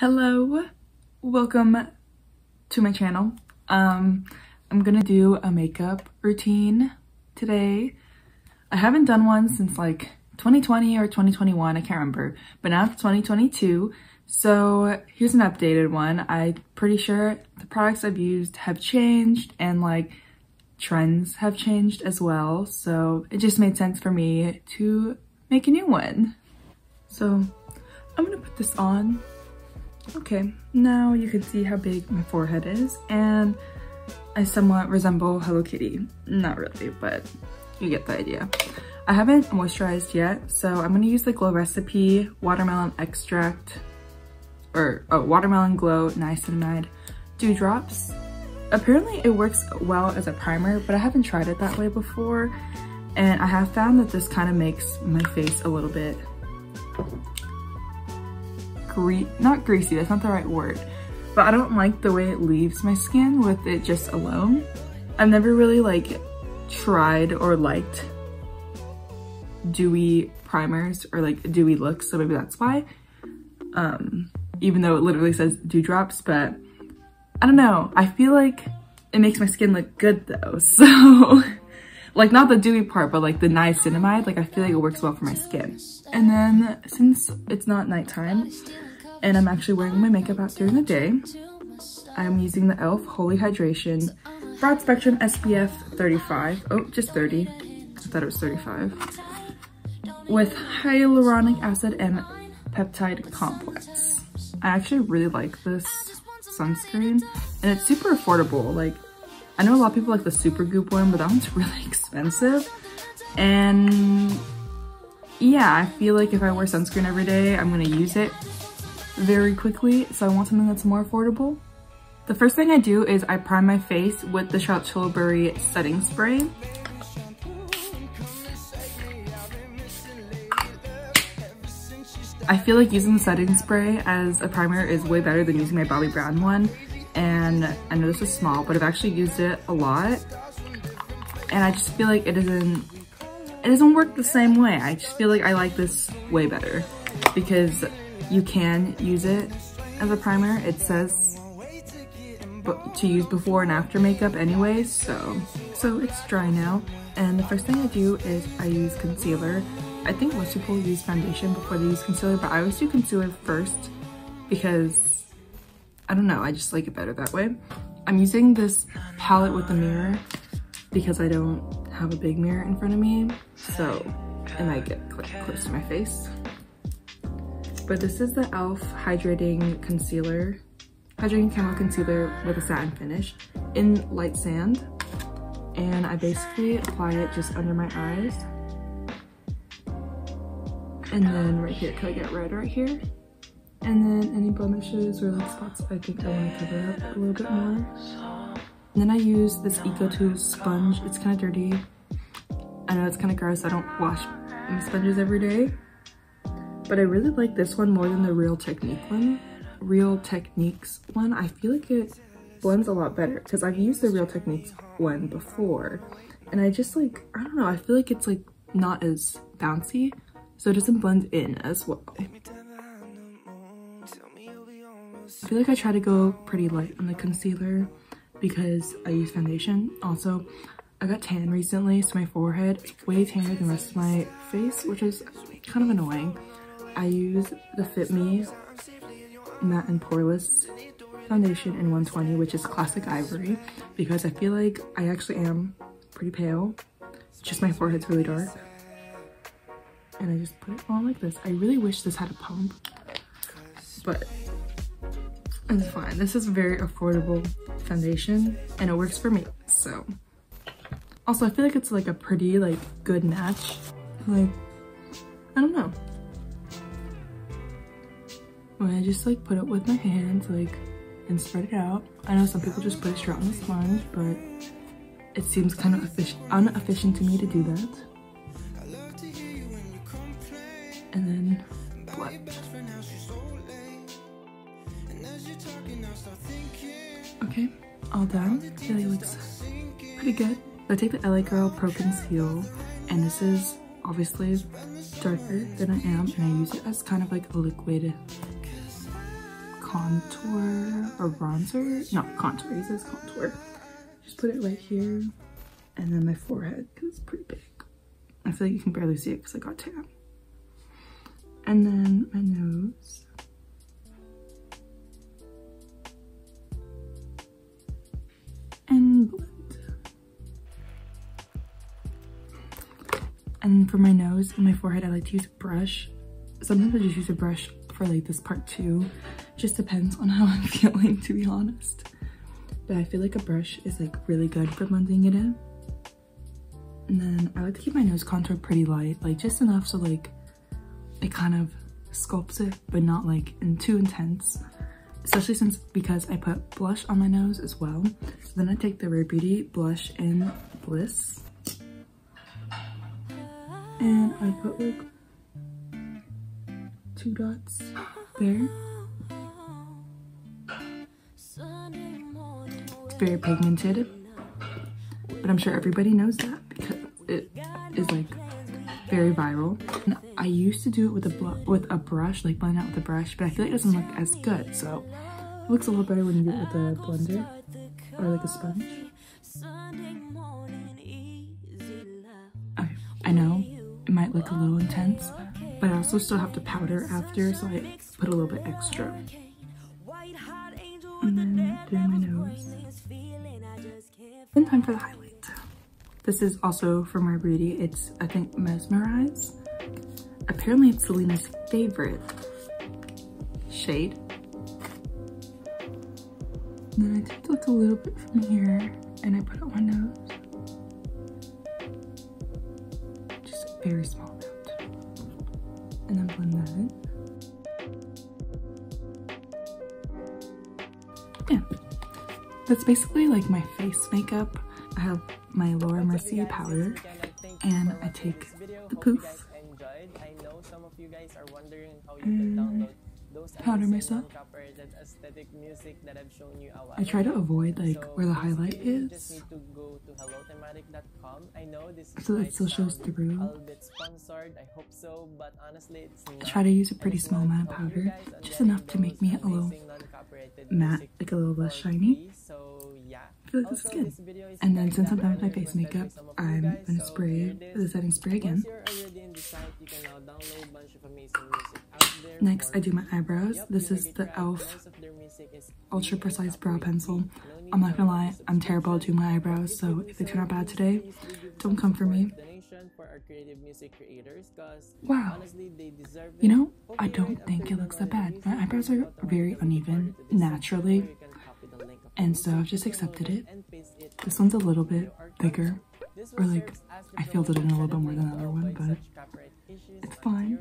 Hello, welcome to my channel. Um, I'm gonna do a makeup routine today. I haven't done one since like 2020 or 2021, I can't remember, but now it's 2022. So here's an updated one. I'm pretty sure the products I've used have changed and like trends have changed as well. So it just made sense for me to make a new one. So I'm gonna put this on Okay, now you can see how big my forehead is and I somewhat resemble Hello Kitty. Not really, but you get the idea. I haven't moisturized yet, so I'm gonna use the Glow Recipe Watermelon Extract or oh, Watermelon Glow Niacinamide Dew Drops. Apparently it works well as a primer, but I haven't tried it that way before. And I have found that this kind of makes my face a little bit gre not greasy, that's not the right word, but I don't like the way it leaves my skin with it just alone. I've never really like tried or liked dewy primers or like dewy looks, so maybe that's why. Um, even though it literally says dew drops, but I don't know. I feel like it makes my skin look good though, so like not the dewy part, but like the niacinamide, like I feel like it works well for my skin. And then since it's not nighttime and I'm actually wearing my makeup out during the day, I'm using the e.l.f. Holy Hydration Broad Spectrum SPF 35. Oh, just 30. I thought it was 35. With hyaluronic acid and peptide complex. I actually really like this sunscreen and it's super affordable. Like, I know a lot of people like the Supergoop one, but that one's really expensive. And yeah, I feel like if I wear sunscreen every day, I'm gonna use it very quickly. So I want something that's more affordable. The first thing I do is I prime my face with the Charlotte Tilbury setting spray. I feel like using the setting spray as a primer is way better than using my Bobbi Brown one. And I know this is small, but I've actually used it a lot. And I just feel like it doesn't it doesn't work the same way. I just feel like I like this way better because you can use it as a primer. It says to use before and after makeup anyways, so, so it's dry now. And the first thing I do is I use concealer. I think most people use foundation before they use concealer, but I always do concealer first because, I don't know, I just like it better that way. I'm using this palette with the mirror because I don't have a big mirror in front of me, so it might get close to my face. But this is the e.l.f. Hydrating Concealer, Hydrating Camo Concealer with a satin finish in light sand. And I basically apply it just under my eyes. And then right here, cause I get red right here. And then any blemishes or like spots I think I want to cover up a little bit more. And then I use this Eco2 sponge. It's kind of dirty. I know it's kind of gross. I don't wash my sponges every day. But I really like this one more than the Real Technique one. Real Techniques one. I feel like it blends a lot better because I've used the Real Techniques one before. And I just like, I don't know, I feel like it's like not as bouncy. So it doesn't blend in as well. I feel like I try to go pretty light on the concealer because I use foundation. Also, I got tan recently, so my forehead is way tanner than the rest of my face, which is kind of annoying. I use the Fit Me Matte and Poreless foundation in 120, which is classic ivory, because I feel like I actually am pretty pale. Just my forehead's really dark. And I just put it on like this. I really wish this had a pump, but it's fine. This is very affordable foundation and it works for me, so. Also, I feel like it's like a pretty, like, good match. Like, I don't know. When I just like put it with my hands, like, and spread it out. I know some people just put it straight on the sponge, but it seems kind of inefficient to me to do that. And then blend. All done. It looks pretty good. I take the LA Girl Pro Conceal, and this is obviously darker than I am, and I use it as kind of like a liquid contour or bronzer. No, contour. He says contour. Just put it right here and then my forehead because it's pretty big. I feel like you can barely see it because I got tan. And then my nose. And for my nose and my forehead, I like to use a brush. Sometimes I just use a brush for like this part too. Just depends on how I'm feeling, to be honest. But I feel like a brush is like really good for blending it in. And then I like to keep my nose contour pretty light, like just enough so like it kind of sculpts it, but not like in too intense. Especially since because I put blush on my nose as well. So then I take the Rare Beauty blush in Bliss. And I put like two dots there. It's very pigmented, but I'm sure everybody knows that because it is like very viral. And I used to do it with a with a brush, like blend out with a brush, but I feel like it doesn't look as good. So it looks a lot better when you do it with a blender or like a sponge. It look a little intense, but I also still have to powder after, so I put a little bit extra. And then doing my nose. Then time for the highlight. This is also from Rare Beauty. It's, I think, Mesmerize. Apparently it's Selena's favorite shade. And then I take like a little bit from here and I put it on my nose. Just a very small amount. And then blend that in. Yeah. That's basically like my face makeup. I have my Laura Mercier powder and I take the poof and powder myself. I try to avoid like where the highlight is so that it still shows through. I try to use a pretty small amount of powder, just enough to make me a little matte, like a little less shiny this is good. And then since I'm done with my face makeup, I'm gonna spray the setting spray again. Next, I do my eyebrows. This is the e.l.f. Ultra Precise Brow Pencil. I'm not gonna lie, I'm terrible at doing my eyebrows, so if they turn out bad today, don't come for me. Wow. You know, I don't think it looks that bad. My eyebrows are very uneven naturally, and so I've just accepted it. This one's a little bit bigger, or like I filled it in a little bit more than the other one, but it's fine.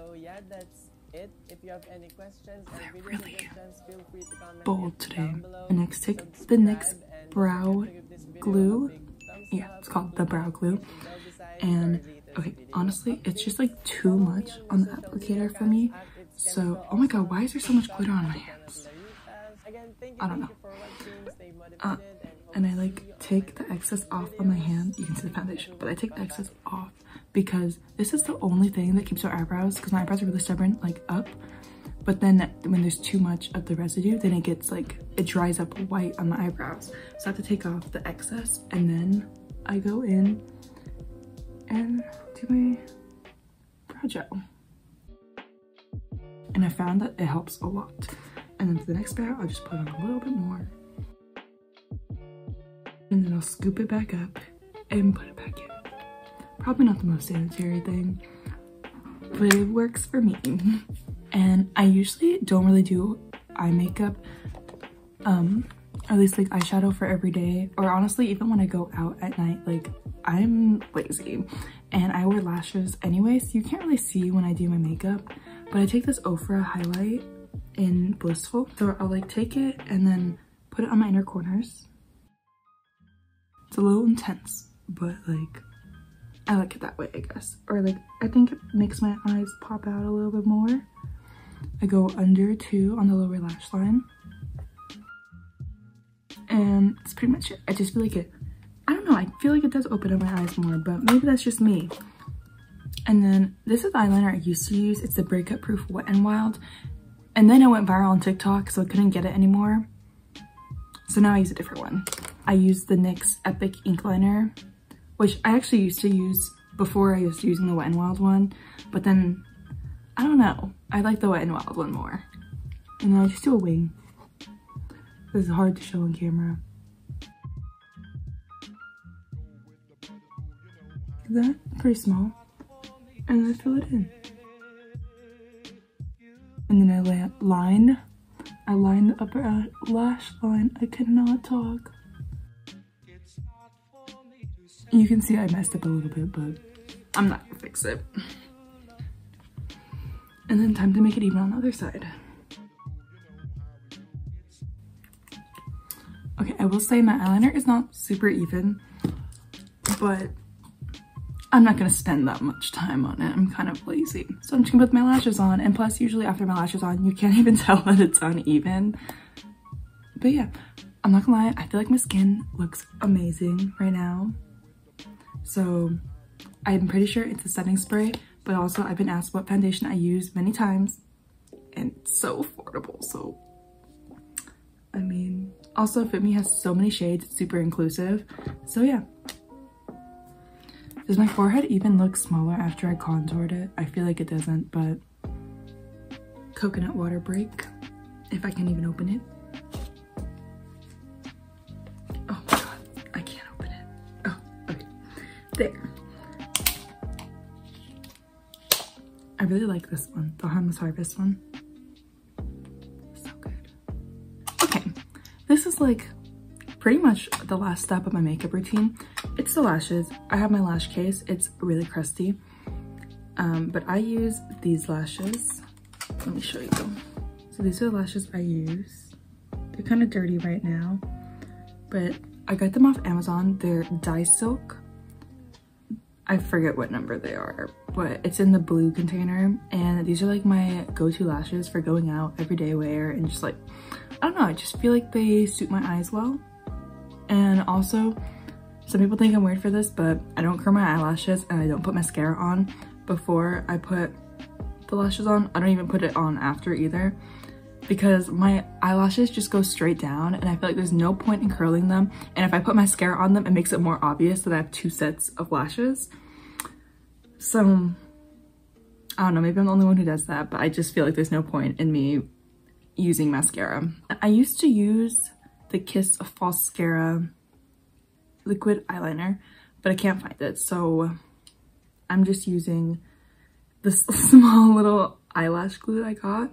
So yeah, that's it. If you have any questions or video really feel free to comment bold today. And next take the NYX brow glue. Yeah, it's called the brow glue. And okay, honestly, it's just like too much on the applicator for me. So, oh my god, why is there so much glitter on my hands? I don't know. Uh, and I like take the excess off on my hand. You can see the foundation, but I take the excess off because this is the only thing that keeps our eyebrows, because my eyebrows are really stubborn, like up. But then when there's too much of the residue, then it gets like, it dries up white on my eyebrows. So I have to take off the excess and then I go in and do my brow gel. And I found that it helps a lot. And then for the next brow, I'll just put on a little bit more. And then I'll scoop it back up and put it back in. Probably not the most sanitary thing, but it works for me. and I usually don't really do eye makeup, um, at least like eyeshadow for every day. Or honestly, even when I go out at night, like I'm lazy and I wear lashes anyway, so you can't really see when I do my makeup. But I take this Ofra highlight in Blissful. So I'll like take it and then put it on my inner corners. It's a little intense, but like I like it that way, I guess. Or like, I think it makes my eyes pop out a little bit more. I go under too on the lower lash line. And that's pretty much it. I just feel like it, I don't know, I feel like it does open up my eyes more, but maybe that's just me. And then this is the eyeliner I used to use. It's the Breakup Proof Wet n Wild And then it went viral on TikTok, so I couldn't get it anymore. So now I use a different one. I use the NYX Epic Ink Liner, which I actually used to use before I was using the Wet n Wild one, but then, I don't know. I like the Wet n Wild one more. And then I just do a wing. This is hard to show on camera. That pretty small. And then I fill it in. And then I line, I line the upper lash line. I cannot talk. You can see I messed up a little bit, but I'm not gonna fix it. And then time to make it even on the other side. Okay, I will say my eyeliner is not super even, but I'm not gonna spend that much time on it. I'm kind of lazy. So I'm just gonna put my lashes on. And plus, usually after my lashes on, you can't even tell that it's uneven. But yeah, I'm not gonna lie. I feel like my skin looks amazing right now. So I'm pretty sure it's a setting spray, but also I've been asked what foundation I use many times and it's so affordable. So, I mean, also Fit Me has so many shades, it's super inclusive. So yeah. Does my forehead even look smaller after I contoured it? I feel like it doesn't, but coconut water break, if I can even open it. Oh my god, I can't open it. Oh, okay. There. I really like this one, the Harmless Harvest one. So good. Okay, this is like pretty much the last step of my makeup routine. It's the lashes. I have my lash case. It's really crusty. Um, but I use these lashes. Let me show you. them. So these are the lashes I use. They're kind of dirty right now, but I got them off Amazon. They're DYSILK. I forget what number they are, but it's in the blue container. And these are like my go-to lashes for going out, everyday wear, and just like, I don't know, I just feel like they suit my eyes well. And also, some people think I'm weird for this, but I don't curl my eyelashes and I don't put mascara on before I put the lashes on. I don't even put it on after either because my eyelashes just go straight down and I feel like there's no point in curling them. And if I put mascara on them, it makes it more obvious that I have two sets of lashes. So, I don't know, maybe I'm the only one who does that, but I just feel like there's no point in me using mascara. I used to use the Kiss of Falscara liquid eyeliner, but I can't find it. So I'm just using this small little eyelash glue I got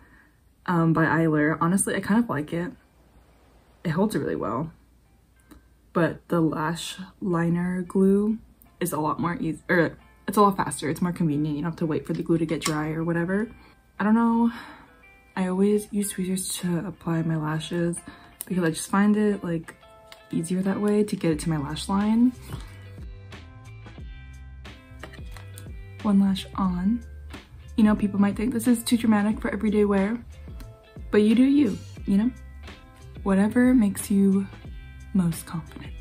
um, by Eylure. Honestly, I kind of like it. It holds it really well. But the lash liner glue is a lot more easy, or it's a lot faster. It's more convenient. You don't have to wait for the glue to get dry or whatever. I don't know. I always use tweezers to apply my lashes because I just find it like easier that way to get it to my lash line. One lash on. You know, people might think this is too dramatic for everyday wear, but you do you, you know? Whatever makes you most confident.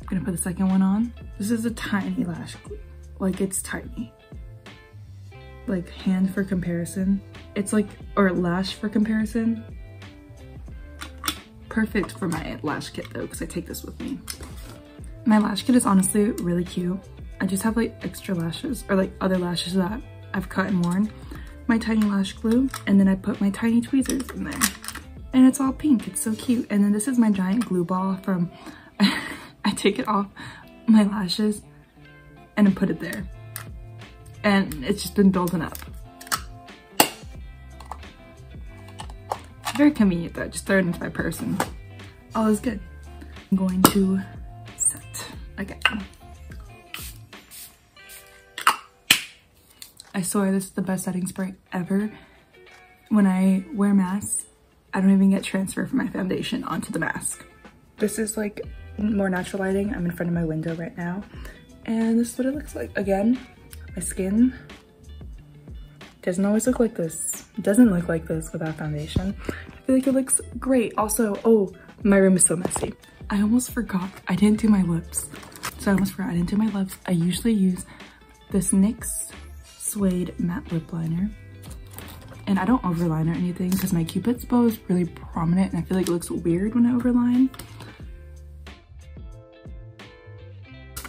I'm gonna put the second one on. This is a tiny lash glue. Like it's tiny. Like hand for comparison. It's like, or lash for comparison. Perfect for my lash kit though, because I take this with me. My lash kit is honestly really cute. I just have like extra lashes or like other lashes that I've cut and worn my tiny lash glue, and then I put my tiny tweezers in there. And it's all pink, it's so cute. And then this is my giant glue ball from, I take it off my lashes and I put it there. And it's just been building up. Very convenient though, just throw it into my purse and all is good. I'm going to set again. I swear this is the best setting spray ever. When I wear masks, I don't even get transfer from my foundation onto the mask. This is like more natural lighting. I'm in front of my window right now. And this is what it looks like. Again, my skin doesn't always look like this. It doesn't look like this without foundation. I feel like it looks great. Also, oh, my room is so messy. I almost forgot. I didn't do my lips. So I almost forgot I didn't do my lips. I usually use this NYX Suede Matte Lip Liner. And I don't overline or anything because my cupid's bow is really prominent and I feel like it looks weird when I overline.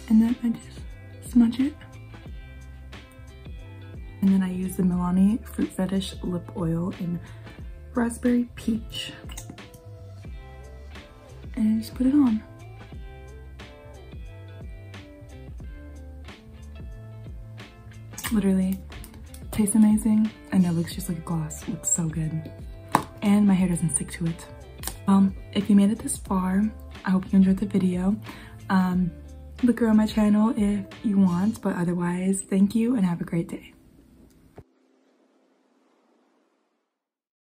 And then I just smudge it. And then I use the Milani Fruit Fetish Lip Oil in Raspberry Peach. And I just put it on. Literally tastes amazing and it looks just like a gloss. Looks so good. And my hair doesn't stick to it. Um, if you made it this far, I hope you enjoyed the video. Um, look around my channel if you want, but otherwise, thank you and have a great day.